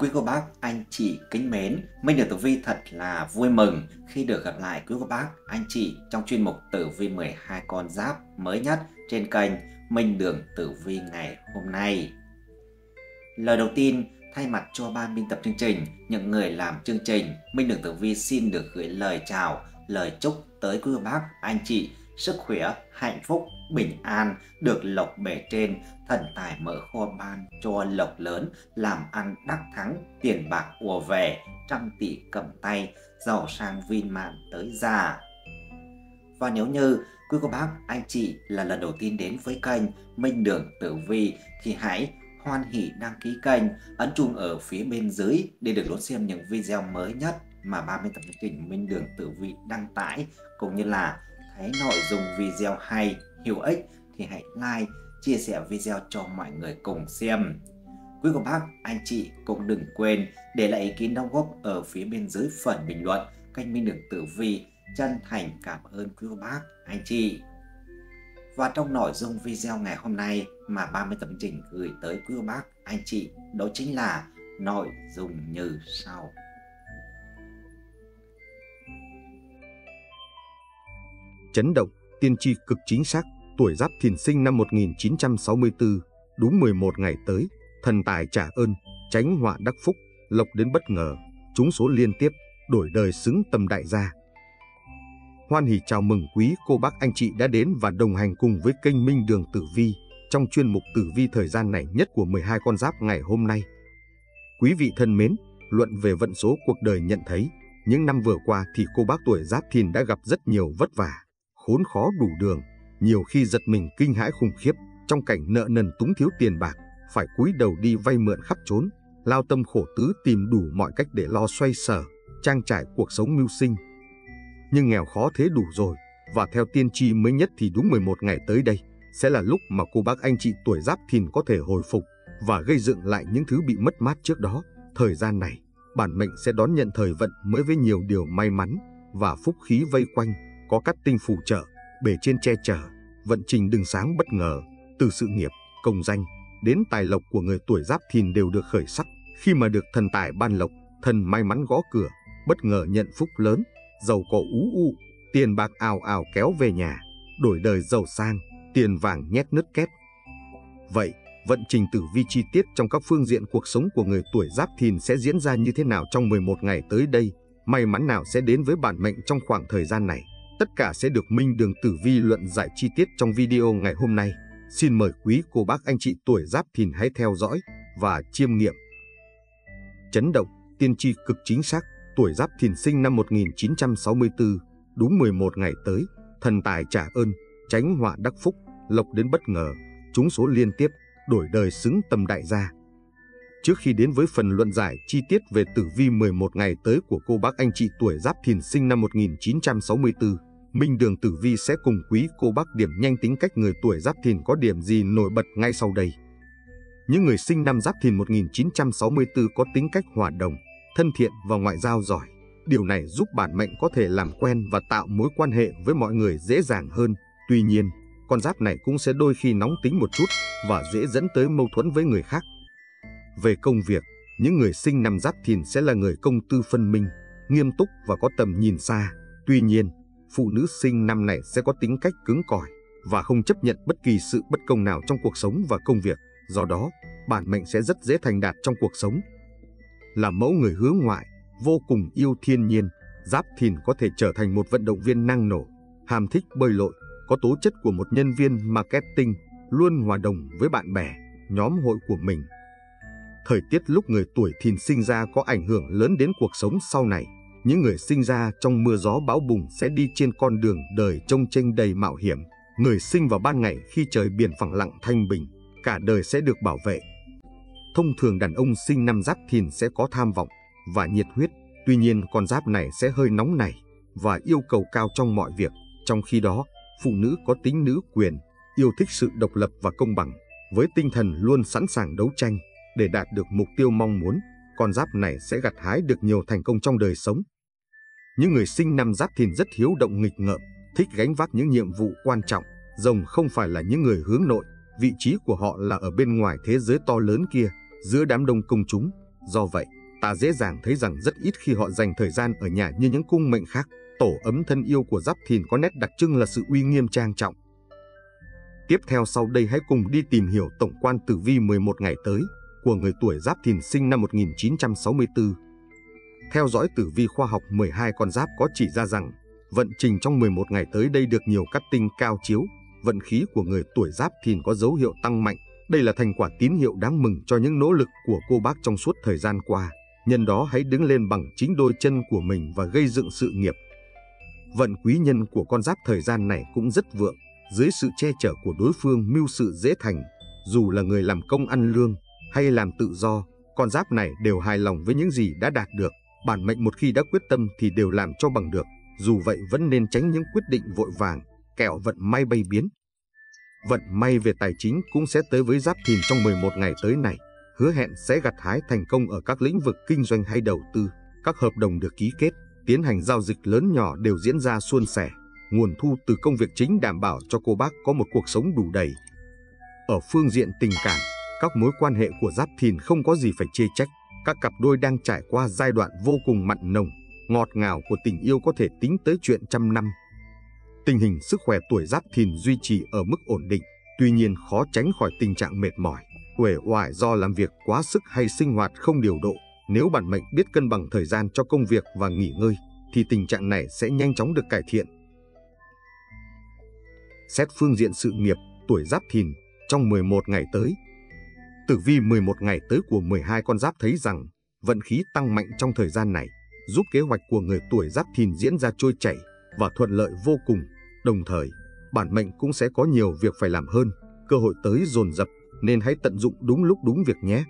Quý cô bác, anh chị kính mến, Minh Đường Tử Vi thật là vui mừng khi được gặp lại quý cô bác, anh chị trong chuyên mục Tử Vi 12 con giáp mới nhất trên kênh Minh Đường Tử Vi ngày hôm nay. Lời đầu tiên, thay mặt cho ban biên tập chương trình, những người làm chương trình, Minh Đường Tử Vi xin được gửi lời chào, lời chúc tới quý cô bác, anh chị sức khỏe, hạnh phúc, bình an, được lộc bề trên, thần tài mở kho ban cho lộc lớn, làm ăn đắc thắng, tiền bạc ùa về, trăm tỷ cầm tay, giàu sang Vinh mạng tới già. Và nếu như quý cô bác, anh chị là lần đầu tiên đến với kênh Minh Đường Tử Vi thì hãy hoan hỷ đăng ký kênh, ấn chuông ở phía bên dưới để được đón xem những video mới nhất mà 30 tập chương trình Minh Đường Tử Vi đăng tải cũng như là thấy nội dung video hay, hữu ích thì hãy like, chia sẻ video cho mọi người cùng xem. Quý cô bác, anh chị cũng đừng quên để lại ý kiến đóng góp ở phía bên dưới phần bình luận kênh Minh Đường Tử Vi. Chân thành cảm ơn quý cô bác, anh chị. Và trong nội dung video ngày hôm nay mà 30 tấm trình gửi tới quý cô bác, anh chị đó chính là nội dung như sau. Chấn động, tiên tri cực chính xác, tuổi giáp thìn sinh năm 1964, đúng 11 ngày tới, thần tài trả ơn, tránh họa đắc phúc, lộc đến bất ngờ, trúng số liên tiếp, đổi đời xứng tầm đại gia. Hoan hỷ chào mừng quý cô bác anh chị đã đến và đồng hành cùng với kênh Minh Đường Tử Vi trong chuyên mục Tử Vi thời gian này nhất của 12 con giáp ngày hôm nay. Quý vị thân mến, luận về vận số cuộc đời nhận thấy, những năm vừa qua thì cô bác tuổi giáp thìn đã gặp rất nhiều vất vả khốn khó đủ đường, nhiều khi giật mình kinh hãi khủng khiếp trong cảnh nợ nần túng thiếu tiền bạc, phải cúi đầu đi vay mượn khắp trốn, lao tâm khổ tứ tìm đủ mọi cách để lo xoay sở, trang trải cuộc sống mưu sinh. Nhưng nghèo khó thế đủ rồi, và theo tiên tri mới nhất thì đúng 11 ngày tới đây, sẽ là lúc mà cô bác anh chị tuổi giáp thìn có thể hồi phục và gây dựng lại những thứ bị mất mát trước đó. Thời gian này, bản mệnh sẽ đón nhận thời vận mới với nhiều điều may mắn và phúc khí vây quanh có các tinh phù trợ, bề trên che chở, vận trình đường sáng bất ngờ, từ sự nghiệp, công danh đến tài lộc của người tuổi giáp thìn đều được khởi sắc khi mà được thần tài ban lộc, thần may mắn gõ cửa, bất ngờ nhận phúc lớn, giàu có ú u, tiền bạc ào ào kéo về nhà, đổi đời giàu sang, tiền vàng nhét nứt kép. Vậy, vận trình tử vi chi tiết trong các phương diện cuộc sống của người tuổi giáp thìn sẽ diễn ra như thế nào trong 11 ngày tới đây? May mắn nào sẽ đến với bản mệnh trong khoảng thời gian này? Tất cả sẽ được Minh Đường Tử Vi luận giải chi tiết trong video ngày hôm nay. Xin mời quý cô bác anh chị tuổi giáp thìn hãy theo dõi và chiêm nghiệm. Chấn động, tiên tri cực chính xác, tuổi giáp thìn sinh năm 1964, đúng 11 ngày tới, thần tài trả ơn, tránh họa đắc phúc, lộc đến bất ngờ, trúng số liên tiếp, đổi đời xứng tầm đại gia. Trước khi đến với phần luận giải chi tiết về tử vi 11 ngày tới của cô bác anh chị tuổi giáp thìn sinh năm 1964, Minh Đường Tử Vi sẽ cùng quý cô bác điểm nhanh tính cách người tuổi Giáp Thìn có điểm gì nổi bật ngay sau đây. Những người sinh năm Giáp Thìn 1964 có tính cách hòa đồng, thân thiện và ngoại giao giỏi. Điều này giúp bản mệnh có thể làm quen và tạo mối quan hệ với mọi người dễ dàng hơn. Tuy nhiên, con giáp này cũng sẽ đôi khi nóng tính một chút và dễ dẫn tới mâu thuẫn với người khác. Về công việc, những người sinh năm Giáp Thìn sẽ là người công tư phân minh, nghiêm túc và có tầm nhìn xa. Tuy nhiên, phụ nữ sinh năm này sẽ có tính cách cứng cỏi và không chấp nhận bất kỳ sự bất công nào trong cuộc sống và công việc. Do đó, bản mệnh sẽ rất dễ thành đạt trong cuộc sống. Là mẫu người hướng ngoại, vô cùng yêu thiên nhiên, Giáp Thìn có thể trở thành một vận động viên năng nổ, hàm thích bơi lội, có tố chất của một nhân viên marketing, luôn hòa đồng với bạn bè, nhóm hội của mình. Thời tiết lúc người tuổi Thìn sinh ra có ảnh hưởng lớn đến cuộc sống sau này. Những người sinh ra trong mưa gió bão bùng sẽ đi trên con đường đời trông tranh đầy mạo hiểm. Người sinh vào ban ngày khi trời biển phẳng lặng thanh bình, cả đời sẽ được bảo vệ. Thông thường đàn ông sinh năm giáp thìn sẽ có tham vọng và nhiệt huyết, tuy nhiên con giáp này sẽ hơi nóng nảy và yêu cầu cao trong mọi việc. Trong khi đó, phụ nữ có tính nữ quyền, yêu thích sự độc lập và công bằng, với tinh thần luôn sẵn sàng đấu tranh để đạt được mục tiêu mong muốn con giáp này sẽ gặt hái được nhiều thành công trong đời sống. Những người sinh năm giáp thìn rất hiếu động nghịch ngợm, thích gánh vác những nhiệm vụ quan trọng. Rồng không phải là những người hướng nội, vị trí của họ là ở bên ngoài thế giới to lớn kia, giữa đám đông công chúng. Do vậy, ta dễ dàng thấy rằng rất ít khi họ dành thời gian ở nhà như những cung mệnh khác. Tổ ấm thân yêu của Giáp Thìn có nét đặc trưng là sự uy nghiêm trang trọng. Tiếp theo sau đây hãy cùng đi tìm hiểu tổng quan tử vi 11 ngày tới của người tuổi Giáp Thìn sinh năm 1964. Theo dõi tử vi khoa học 12 con giáp có chỉ ra rằng vận trình trong 11 ngày tới đây được nhiều cát tinh cao chiếu, vận khí của người tuổi Giáp Thìn có dấu hiệu tăng mạnh. Đây là thành quả tín hiệu đáng mừng cho những nỗ lực của cô bác trong suốt thời gian qua. Nhân đó hãy đứng lên bằng chính đôi chân của mình và gây dựng sự nghiệp. Vận quý nhân của con giáp thời gian này cũng rất vượng, dưới sự che chở của đối phương mưu sự dễ thành, dù là người làm công ăn lương hay làm tự do, con giáp này đều hài lòng với những gì đã đạt được. Bản mệnh một khi đã quyết tâm thì đều làm cho bằng được, dù vậy vẫn nên tránh những quyết định vội vàng, kẹo vận may bay biến. Vận may về tài chính cũng sẽ tới với giáp thìn trong 11 ngày tới này, hứa hẹn sẽ gặt hái thành công ở các lĩnh vực kinh doanh hay đầu tư, các hợp đồng được ký kết, tiến hành giao dịch lớn nhỏ đều diễn ra suôn sẻ. Nguồn thu từ công việc chính đảm bảo cho cô bác có một cuộc sống đủ đầy. Ở phương diện tình cảm, các mối quan hệ của Giáp Thìn không có gì phải chê trách. Các cặp đôi đang trải qua giai đoạn vô cùng mặn nồng, ngọt ngào của tình yêu có thể tính tới chuyện trăm năm. Tình hình sức khỏe tuổi Giáp Thìn duy trì ở mức ổn định, tuy nhiên khó tránh khỏi tình trạng mệt mỏi, uể oải do làm việc quá sức hay sinh hoạt không điều độ. Nếu bản mệnh biết cân bằng thời gian cho công việc và nghỉ ngơi, thì tình trạng này sẽ nhanh chóng được cải thiện. Xét phương diện sự nghiệp, tuổi Giáp Thìn trong 11 ngày tới, Tử vi 11 ngày tới của 12 con giáp thấy rằng vận khí tăng mạnh trong thời gian này, giúp kế hoạch của người tuổi giáp thìn diễn ra trôi chảy và thuận lợi vô cùng. Đồng thời, bản mệnh cũng sẽ có nhiều việc phải làm hơn, cơ hội tới dồn dập nên hãy tận dụng đúng lúc đúng việc nhé.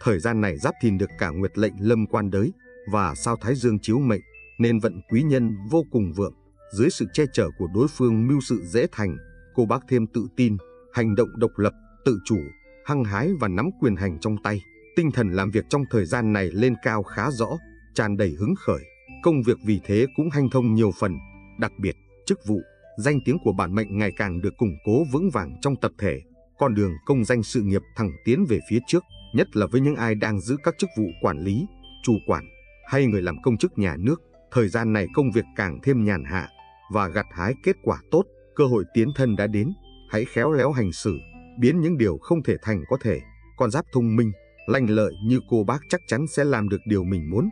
Thời gian này giáp thìn được cả nguyệt lệnh lâm quan đới và sao thái dương chiếu mệnh nên vận quý nhân vô cùng vượng. Dưới sự che chở của đối phương mưu sự dễ thành, cô bác thêm tự tin, hành động độc lập, tự chủ hăng hái và nắm quyền hành trong tay. Tinh thần làm việc trong thời gian này lên cao khá rõ, tràn đầy hứng khởi. Công việc vì thế cũng hanh thông nhiều phần, đặc biệt chức vụ, danh tiếng của bản mệnh ngày càng được củng cố vững vàng trong tập thể. Con đường công danh sự nghiệp thẳng tiến về phía trước, nhất là với những ai đang giữ các chức vụ quản lý, chủ quản hay người làm công chức nhà nước. Thời gian này công việc càng thêm nhàn hạ và gặt hái kết quả tốt, cơ hội tiến thân đã đến. Hãy khéo léo hành xử, biến những điều không thể thành có thể. Con giáp thông minh, lanh lợi như cô bác chắc chắn sẽ làm được điều mình muốn.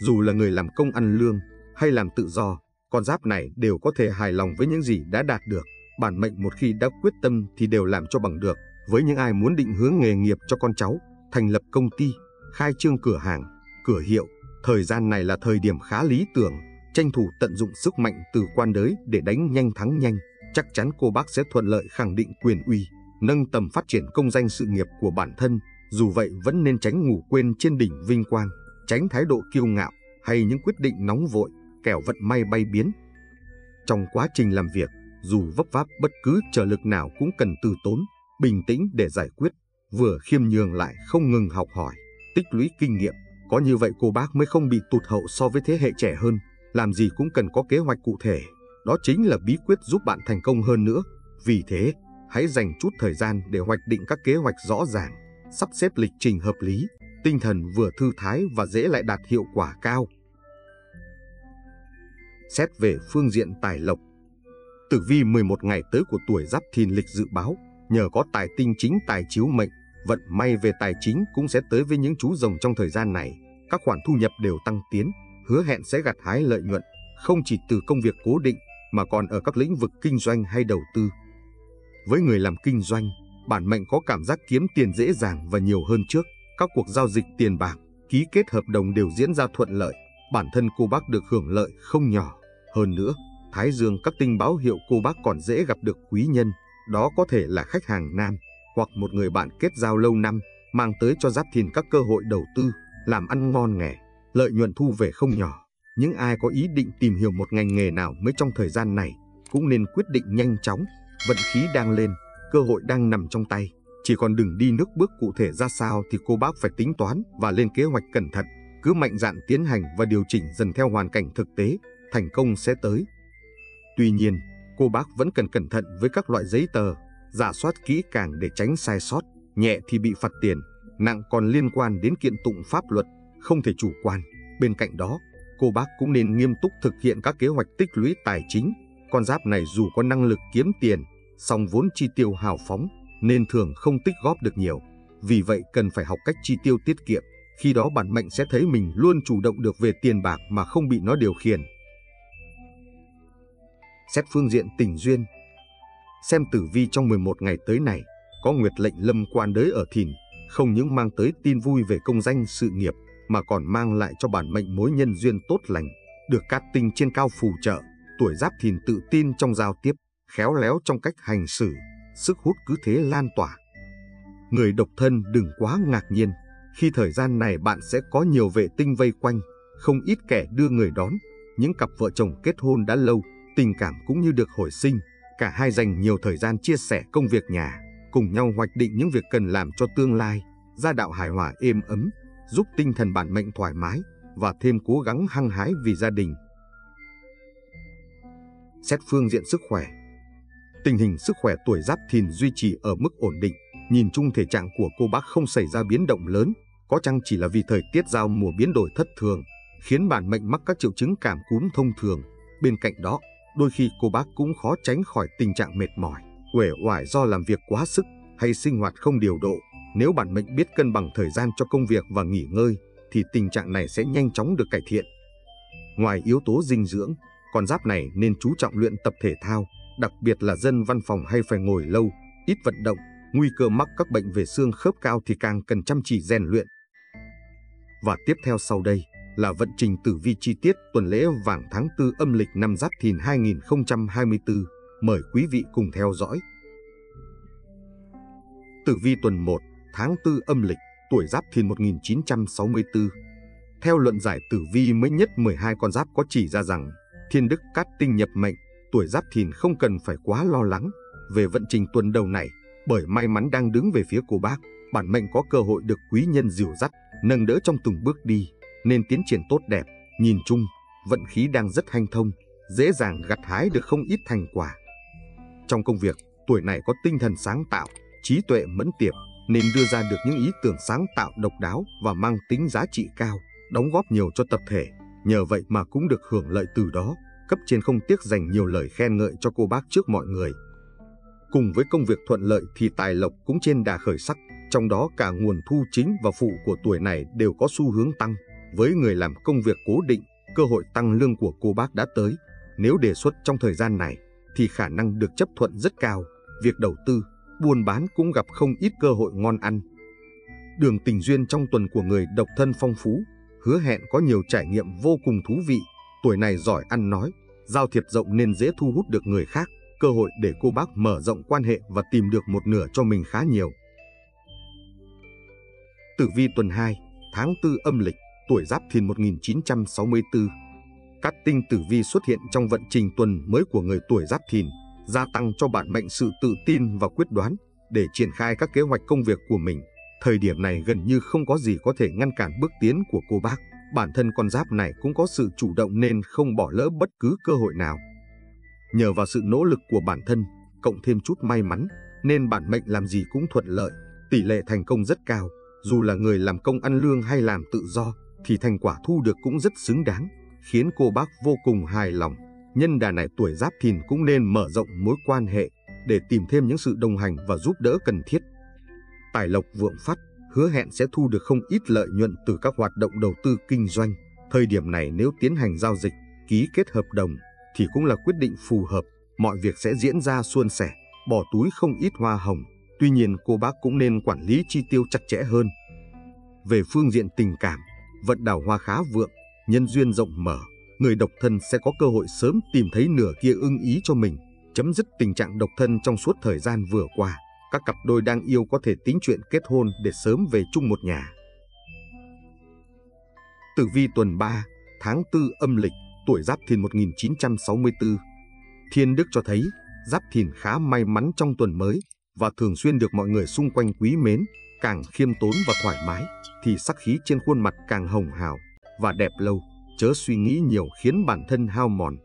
Dù là người làm công ăn lương hay làm tự do, con giáp này đều có thể hài lòng với những gì đã đạt được. Bản mệnh một khi đã quyết tâm thì đều làm cho bằng được. Với những ai muốn định hướng nghề nghiệp cho con cháu, thành lập công ty, khai trương cửa hàng, cửa hiệu, thời gian này là thời điểm khá lý tưởng, tranh thủ tận dụng sức mạnh từ quan đới để đánh nhanh thắng nhanh. Chắc chắn cô bác sẽ thuận lợi khẳng định quyền uy nâng tầm phát triển công danh sự nghiệp của bản thân, dù vậy vẫn nên tránh ngủ quên trên đỉnh vinh quang, tránh thái độ kiêu ngạo hay những quyết định nóng vội, kẻo vận may bay biến. Trong quá trình làm việc, dù vấp váp bất cứ trở lực nào cũng cần từ tốn, bình tĩnh để giải quyết, vừa khiêm nhường lại không ngừng học hỏi, tích lũy kinh nghiệm. Có như vậy cô bác mới không bị tụt hậu so với thế hệ trẻ hơn, làm gì cũng cần có kế hoạch cụ thể. Đó chính là bí quyết giúp bạn thành công hơn nữa. Vì thế, hãy dành chút thời gian để hoạch định các kế hoạch rõ ràng, sắp xếp lịch trình hợp lý, tinh thần vừa thư thái và dễ lại đạt hiệu quả cao. Xét về phương diện tài lộc, tử vi 11 ngày tới của tuổi giáp thìn lịch dự báo, nhờ có tài tinh chính tài chiếu mệnh, vận may về tài chính cũng sẽ tới với những chú rồng trong thời gian này. Các khoản thu nhập đều tăng tiến, hứa hẹn sẽ gặt hái lợi nhuận, không chỉ từ công việc cố định mà còn ở các lĩnh vực kinh doanh hay đầu tư. Với người làm kinh doanh, bản mệnh có cảm giác kiếm tiền dễ dàng và nhiều hơn trước. Các cuộc giao dịch tiền bạc, ký kết hợp đồng đều diễn ra thuận lợi. Bản thân cô bác được hưởng lợi không nhỏ. Hơn nữa, Thái Dương các tinh báo hiệu cô bác còn dễ gặp được quý nhân. Đó có thể là khách hàng nam hoặc một người bạn kết giao lâu năm mang tới cho Giáp Thìn các cơ hội đầu tư, làm ăn ngon nghề, lợi nhuận thu về không nhỏ. Những ai có ý định tìm hiểu một ngành nghề nào mới trong thời gian này cũng nên quyết định nhanh chóng vận khí đang lên, cơ hội đang nằm trong tay. Chỉ còn đừng đi nước bước cụ thể ra sao thì cô bác phải tính toán và lên kế hoạch cẩn thận. Cứ mạnh dạn tiến hành và điều chỉnh dần theo hoàn cảnh thực tế, thành công sẽ tới. Tuy nhiên, cô bác vẫn cần cẩn thận với các loại giấy tờ, giả soát kỹ càng để tránh sai sót, nhẹ thì bị phạt tiền, nặng còn liên quan đến kiện tụng pháp luật, không thể chủ quan. Bên cạnh đó, cô bác cũng nên nghiêm túc thực hiện các kế hoạch tích lũy tài chính. Con giáp này dù có năng lực kiếm tiền, song vốn chi tiêu hào phóng, nên thường không tích góp được nhiều. Vì vậy cần phải học cách chi tiêu tiết kiệm, khi đó bản mệnh sẽ thấy mình luôn chủ động được về tiền bạc mà không bị nó điều khiển. Xét phương diện tình duyên Xem tử vi trong 11 ngày tới này, có nguyệt lệnh lâm quan đới ở thìn, không những mang tới tin vui về công danh sự nghiệp, mà còn mang lại cho bản mệnh mối nhân duyên tốt lành, được cát tinh trên cao phù trợ, tuổi giáp thìn tự tin trong giao tiếp, khéo léo trong cách hành xử, sức hút cứ thế lan tỏa. Người độc thân đừng quá ngạc nhiên, khi thời gian này bạn sẽ có nhiều vệ tinh vây quanh, không ít kẻ đưa người đón, những cặp vợ chồng kết hôn đã lâu, tình cảm cũng như được hồi sinh, cả hai dành nhiều thời gian chia sẻ công việc nhà, cùng nhau hoạch định những việc cần làm cho tương lai, gia đạo hài hòa êm ấm, giúp tinh thần bản mệnh thoải mái và thêm cố gắng hăng hái vì gia đình. Xét phương diện sức khỏe Tình hình sức khỏe tuổi giáp thìn duy trì ở mức ổn định, nhìn chung thể trạng của cô bác không xảy ra biến động lớn, có chăng chỉ là vì thời tiết giao mùa biến đổi thất thường, khiến bản mệnh mắc các triệu chứng cảm cúm thông thường. Bên cạnh đó, đôi khi cô bác cũng khó tránh khỏi tình trạng mệt mỏi, uể oải do làm việc quá sức hay sinh hoạt không điều độ. Nếu bản mệnh biết cân bằng thời gian cho công việc và nghỉ ngơi, thì tình trạng này sẽ nhanh chóng được cải thiện. Ngoài yếu tố dinh dưỡng, con giáp này nên chú trọng luyện tập thể thao, đặc biệt là dân văn phòng hay phải ngồi lâu, ít vận động, nguy cơ mắc các bệnh về xương khớp cao thì càng cần chăm chỉ rèn luyện. Và tiếp theo sau đây là vận trình tử vi chi tiết tuần lễ vàng tháng 4 âm lịch năm Giáp Thìn 2024. Mời quý vị cùng theo dõi. Tử vi tuần 1, tháng 4 âm lịch, tuổi Giáp Thìn 1964. Theo luận giải tử vi mới nhất 12 con giáp có chỉ ra rằng thiên đức cát tinh nhập mệnh, tuổi Giáp Thìn không cần phải quá lo lắng về vận trình tuần đầu này, bởi may mắn đang đứng về phía cô bác, bản mệnh có cơ hội được quý nhân dìu dắt, nâng đỡ trong từng bước đi, nên tiến triển tốt đẹp. Nhìn chung, vận khí đang rất hanh thông, dễ dàng gặt hái được không ít thành quả. Trong công việc, tuổi này có tinh thần sáng tạo, trí tuệ mẫn tiệp, nên đưa ra được những ý tưởng sáng tạo độc đáo và mang tính giá trị cao, đóng góp nhiều cho tập thể. Nhờ vậy mà cũng được hưởng lợi từ đó, cấp trên không tiếc dành nhiều lời khen ngợi cho cô bác trước mọi người. Cùng với công việc thuận lợi thì tài lộc cũng trên đà khởi sắc, trong đó cả nguồn thu chính và phụ của tuổi này đều có xu hướng tăng. Với người làm công việc cố định, cơ hội tăng lương của cô bác đã tới. Nếu đề xuất trong thời gian này, thì khả năng được chấp thuận rất cao. Việc đầu tư, buôn bán cũng gặp không ít cơ hội ngon ăn. Đường tình duyên trong tuần của người độc thân phong phú, hứa hẹn có nhiều trải nghiệm vô cùng thú vị. Tuổi này giỏi ăn nói, giao thiệp rộng nên dễ thu hút được người khác cơ hội để cô bác mở rộng quan hệ và tìm được một nửa cho mình khá nhiều. Tử vi tuần 2, tháng 4 âm lịch, tuổi Giáp Thìn 1964. Các tinh tử vi xuất hiện trong vận trình tuần mới của người tuổi Giáp Thìn, gia tăng cho bản mệnh sự tự tin và quyết đoán để triển khai các kế hoạch công việc của mình. Thời điểm này gần như không có gì có thể ngăn cản bước tiến của cô bác. Bản thân con giáp này cũng có sự chủ động nên không bỏ lỡ bất cứ cơ hội nào. Nhờ vào sự nỗ lực của bản thân, cộng thêm chút may mắn, nên bản mệnh làm gì cũng thuận lợi, tỷ lệ thành công rất cao. Dù là người làm công ăn lương hay làm tự do, thì thành quả thu được cũng rất xứng đáng, khiến cô bác vô cùng hài lòng. Nhân đà này tuổi giáp thìn cũng nên mở rộng mối quan hệ để tìm thêm những sự đồng hành và giúp đỡ cần thiết. Tài lộc vượng phát, hứa hẹn sẽ thu được không ít lợi nhuận từ các hoạt động đầu tư kinh doanh. Thời điểm này nếu tiến hành giao dịch, ký kết hợp đồng thì cũng là quyết định phù hợp, mọi việc sẽ diễn ra suôn sẻ, bỏ túi không ít hoa hồng. Tuy nhiên cô bác cũng nên quản lý chi tiêu chặt chẽ hơn. Về phương diện tình cảm, vận đào hoa khá vượng, nhân duyên rộng mở, người độc thân sẽ có cơ hội sớm tìm thấy nửa kia ưng ý cho mình, chấm dứt tình trạng độc thân trong suốt thời gian vừa qua. Các cặp đôi đang yêu có thể tính chuyện kết hôn để sớm về chung một nhà. Tử vi tuần 3, tháng 4 âm lịch tuổi Giáp Thìn 1964. Thiên Đức cho thấy Giáp Thìn khá may mắn trong tuần mới và thường xuyên được mọi người xung quanh quý mến, càng khiêm tốn và thoải mái thì sắc khí trên khuôn mặt càng hồng hào và đẹp lâu, chớ suy nghĩ nhiều khiến bản thân hao mòn.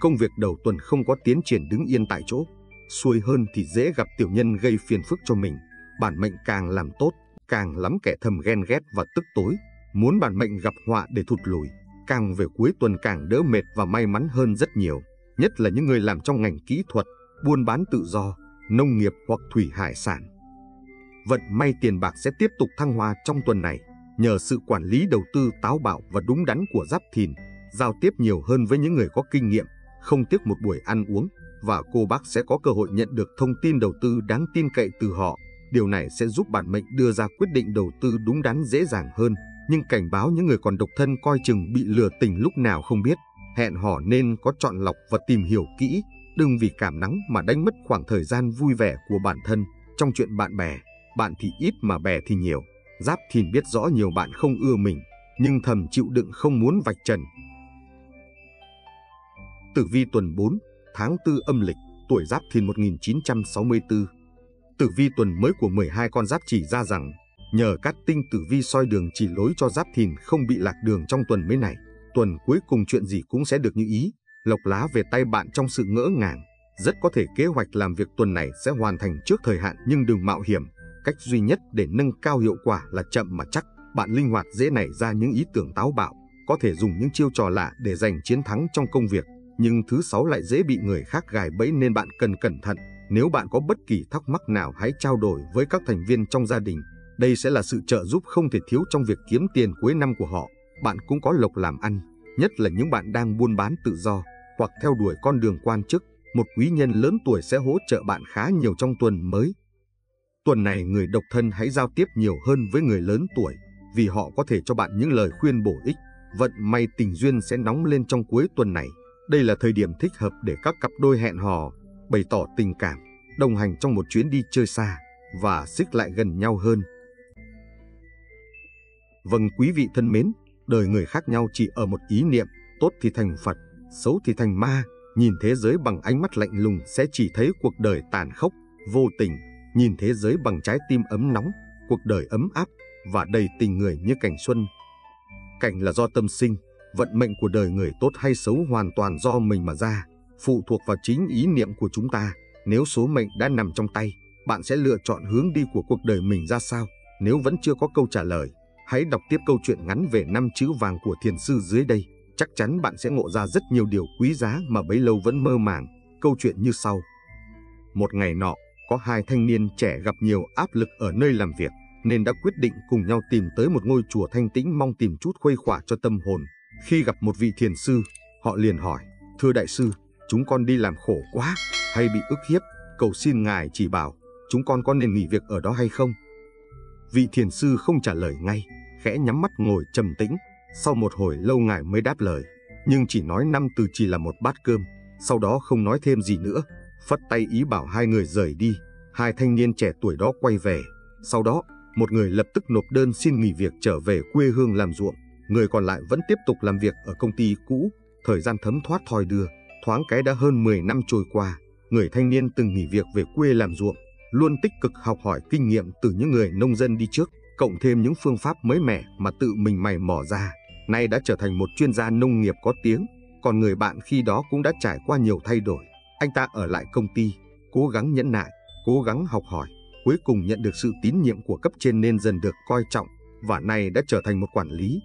Công việc đầu tuần không có tiến triển đứng yên tại chỗ, xuôi hơn thì dễ gặp tiểu nhân gây phiền phức cho mình, bản mệnh càng làm tốt, càng lắm kẻ thầm ghen ghét và tức tối, muốn bản mệnh gặp họa để thụt lùi, càng về cuối tuần càng đỡ mệt và may mắn hơn rất nhiều, nhất là những người làm trong ngành kỹ thuật, buôn bán tự do, nông nghiệp hoặc thủy hải sản. Vận may tiền bạc sẽ tiếp tục thăng hoa trong tuần này, nhờ sự quản lý đầu tư táo bạo và đúng đắn của Giáp Thìn, giao tiếp nhiều hơn với những người có kinh nghiệm, không tiếc một buổi ăn uống, và cô bác sẽ có cơ hội nhận được thông tin đầu tư đáng tin cậy từ họ. Điều này sẽ giúp bản mệnh đưa ra quyết định đầu tư đúng đắn dễ dàng hơn, nhưng cảnh báo những người còn độc thân coi chừng bị lừa tình lúc nào không biết. Hẹn hò nên có chọn lọc và tìm hiểu kỹ, đừng vì cảm nắng mà đánh mất khoảng thời gian vui vẻ của bản thân. Trong chuyện bạn bè, bạn thì ít mà bè thì nhiều. Giáp Thìn biết rõ nhiều bạn không ưa mình, nhưng thầm chịu đựng không muốn vạch trần. Tử vi tuần 4, tháng 4 âm lịch, tuổi Giáp Thìn 1964. Tử vi tuần mới của 12 con giáp chỉ ra rằng, nhờ các tinh tử vi soi đường chỉ lối cho Giáp Thìn không bị lạc đường trong tuần mới này. Tuần cuối cùng chuyện gì cũng sẽ được như ý, lộc lá về tay bạn trong sự ngỡ ngàng. Rất có thể kế hoạch làm việc tuần này sẽ hoàn thành trước thời hạn nhưng đừng mạo hiểm. Cách duy nhất để nâng cao hiệu quả là chậm mà chắc. Bạn linh hoạt dễ nảy ra những ý tưởng táo bạo, có thể dùng những chiêu trò lạ để giành chiến thắng trong công việc nhưng thứ sáu lại dễ bị người khác gài bẫy nên bạn cần cẩn thận. Nếu bạn có bất kỳ thắc mắc nào hãy trao đổi với các thành viên trong gia đình. Đây sẽ là sự trợ giúp không thể thiếu trong việc kiếm tiền cuối năm của họ. Bạn cũng có lộc làm ăn, nhất là những bạn đang buôn bán tự do hoặc theo đuổi con đường quan chức. Một quý nhân lớn tuổi sẽ hỗ trợ bạn khá nhiều trong tuần mới. Tuần này người độc thân hãy giao tiếp nhiều hơn với người lớn tuổi vì họ có thể cho bạn những lời khuyên bổ ích. Vận may tình duyên sẽ nóng lên trong cuối tuần này. Đây là thời điểm thích hợp để các cặp đôi hẹn hò, bày tỏ tình cảm, đồng hành trong một chuyến đi chơi xa và xích lại gần nhau hơn. Vâng quý vị thân mến, đời người khác nhau chỉ ở một ý niệm, tốt thì thành Phật, xấu thì thành ma, nhìn thế giới bằng ánh mắt lạnh lùng sẽ chỉ thấy cuộc đời tàn khốc, vô tình, nhìn thế giới bằng trái tim ấm nóng, cuộc đời ấm áp và đầy tình người như cảnh xuân. Cảnh là do tâm sinh, vận mệnh của đời người tốt hay xấu hoàn toàn do mình mà ra, phụ thuộc vào chính ý niệm của chúng ta. Nếu số mệnh đã nằm trong tay, bạn sẽ lựa chọn hướng đi của cuộc đời mình ra sao? Nếu vẫn chưa có câu trả lời, hãy đọc tiếp câu chuyện ngắn về năm chữ vàng của thiền sư dưới đây. Chắc chắn bạn sẽ ngộ ra rất nhiều điều quý giá mà bấy lâu vẫn mơ màng. Câu chuyện như sau. Một ngày nọ, có hai thanh niên trẻ gặp nhiều áp lực ở nơi làm việc, nên đã quyết định cùng nhau tìm tới một ngôi chùa thanh tĩnh mong tìm chút khuây khỏa cho tâm hồn. Khi gặp một vị thiền sư, họ liền hỏi, Thưa đại sư, chúng con đi làm khổ quá, hay bị ức hiếp, cầu xin ngài chỉ bảo, chúng con có nên nghỉ việc ở đó hay không? Vị thiền sư không trả lời ngay, khẽ nhắm mắt ngồi trầm tĩnh, sau một hồi lâu ngài mới đáp lời, nhưng chỉ nói năm từ chỉ là một bát cơm, sau đó không nói thêm gì nữa, phất tay ý bảo hai người rời đi, hai thanh niên trẻ tuổi đó quay về, sau đó một người lập tức nộp đơn xin nghỉ việc trở về quê hương làm ruộng, người còn lại vẫn tiếp tục làm việc ở công ty cũ, thời gian thấm thoát thoi đưa, thoáng cái đã hơn 10 năm trôi qua, người thanh niên từng nghỉ việc về quê làm ruộng, luôn tích cực học hỏi kinh nghiệm từ những người nông dân đi trước, cộng thêm những phương pháp mới mẻ mà tự mình mày mò ra, nay đã trở thành một chuyên gia nông nghiệp có tiếng, còn người bạn khi đó cũng đã trải qua nhiều thay đổi. Anh ta ở lại công ty, cố gắng nhẫn nại, cố gắng học hỏi, cuối cùng nhận được sự tín nhiệm của cấp trên nên dần được coi trọng và nay đã trở thành một quản lý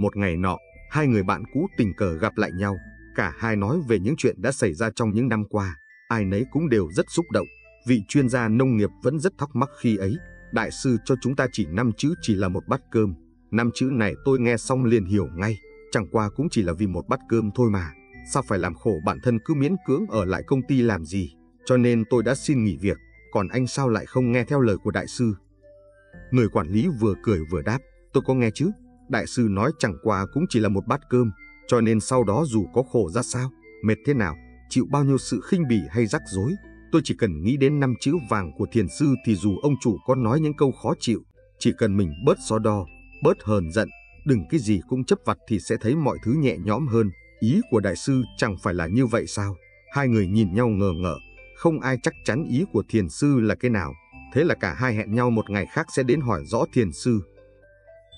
một ngày nọ, hai người bạn cũ tình cờ gặp lại nhau, cả hai nói về những chuyện đã xảy ra trong những năm qua, ai nấy cũng đều rất xúc động. Vị chuyên gia nông nghiệp vẫn rất thắc mắc khi ấy, đại sư cho chúng ta chỉ năm chữ chỉ là một bát cơm. Năm chữ này tôi nghe xong liền hiểu ngay, chẳng qua cũng chỉ là vì một bát cơm thôi mà. Sao phải làm khổ bản thân cứ miễn cưỡng ở lại công ty làm gì? Cho nên tôi đã xin nghỉ việc, còn anh sao lại không nghe theo lời của đại sư? Người quản lý vừa cười vừa đáp, tôi có nghe chứ, Đại sư nói chẳng qua cũng chỉ là một bát cơm, cho nên sau đó dù có khổ ra sao, mệt thế nào, chịu bao nhiêu sự khinh bỉ hay rắc rối, tôi chỉ cần nghĩ đến năm chữ vàng của thiền sư thì dù ông chủ có nói những câu khó chịu, chỉ cần mình bớt so đo, bớt hờn giận, đừng cái gì cũng chấp vặt thì sẽ thấy mọi thứ nhẹ nhõm hơn. Ý của đại sư chẳng phải là như vậy sao? Hai người nhìn nhau ngờ ngợ, không ai chắc chắn ý của thiền sư là cái nào. Thế là cả hai hẹn nhau một ngày khác sẽ đến hỏi rõ thiền sư.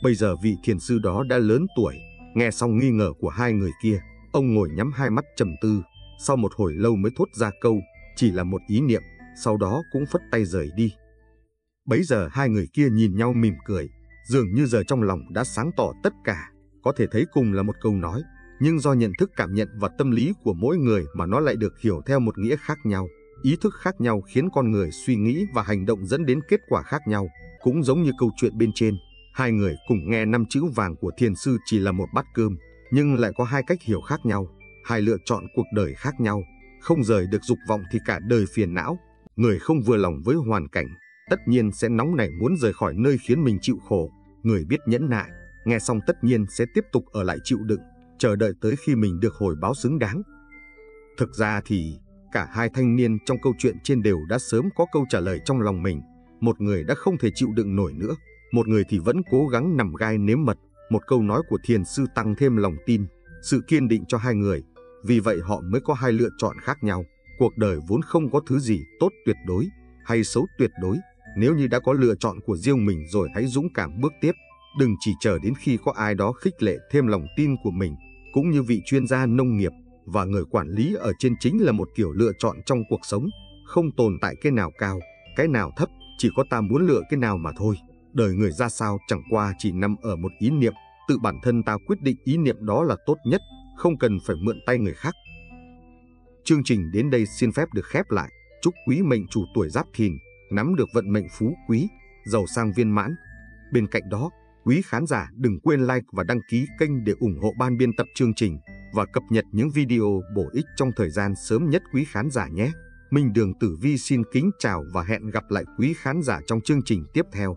Bây giờ vị thiền sư đó đã lớn tuổi, nghe xong nghi ngờ của hai người kia, ông ngồi nhắm hai mắt trầm tư, sau một hồi lâu mới thốt ra câu, chỉ là một ý niệm, sau đó cũng phất tay rời đi. Bấy giờ hai người kia nhìn nhau mỉm cười, dường như giờ trong lòng đã sáng tỏ tất cả, có thể thấy cùng là một câu nói, nhưng do nhận thức cảm nhận và tâm lý của mỗi người mà nó lại được hiểu theo một nghĩa khác nhau. Ý thức khác nhau khiến con người suy nghĩ và hành động dẫn đến kết quả khác nhau, cũng giống như câu chuyện bên trên. Hai người cùng nghe năm chữ vàng của thiền sư chỉ là một bát cơm, nhưng lại có hai cách hiểu khác nhau, hai lựa chọn cuộc đời khác nhau. Không rời được dục vọng thì cả đời phiền não. Người không vừa lòng với hoàn cảnh, tất nhiên sẽ nóng nảy muốn rời khỏi nơi khiến mình chịu khổ. Người biết nhẫn nại, nghe xong tất nhiên sẽ tiếp tục ở lại chịu đựng, chờ đợi tới khi mình được hồi báo xứng đáng. Thực ra thì cả hai thanh niên trong câu chuyện trên đều đã sớm có câu trả lời trong lòng mình. Một người đã không thể chịu đựng nổi nữa, một người thì vẫn cố gắng nằm gai nếm mật. Một câu nói của thiền sư tăng thêm lòng tin, sự kiên định cho hai người. Vì vậy họ mới có hai lựa chọn khác nhau. Cuộc đời vốn không có thứ gì tốt tuyệt đối hay xấu tuyệt đối. Nếu như đã có lựa chọn của riêng mình rồi hãy dũng cảm bước tiếp. Đừng chỉ chờ đến khi có ai đó khích lệ thêm lòng tin của mình. Cũng như vị chuyên gia nông nghiệp và người quản lý ở trên chính là một kiểu lựa chọn trong cuộc sống. Không tồn tại cái nào cao, cái nào thấp, chỉ có ta muốn lựa cái nào mà thôi. Đời người ra sao chẳng qua chỉ nằm ở một ý niệm, tự bản thân ta quyết định ý niệm đó là tốt nhất, không cần phải mượn tay người khác. Chương trình đến đây xin phép được khép lại. Chúc quý mệnh chủ tuổi giáp thìn, nắm được vận mệnh phú quý, giàu sang viên mãn. Bên cạnh đó, quý khán giả đừng quên like và đăng ký kênh để ủng hộ ban biên tập chương trình và cập nhật những video bổ ích trong thời gian sớm nhất quý khán giả nhé. Minh Đường Tử Vi xin kính chào và hẹn gặp lại quý khán giả trong chương trình tiếp theo.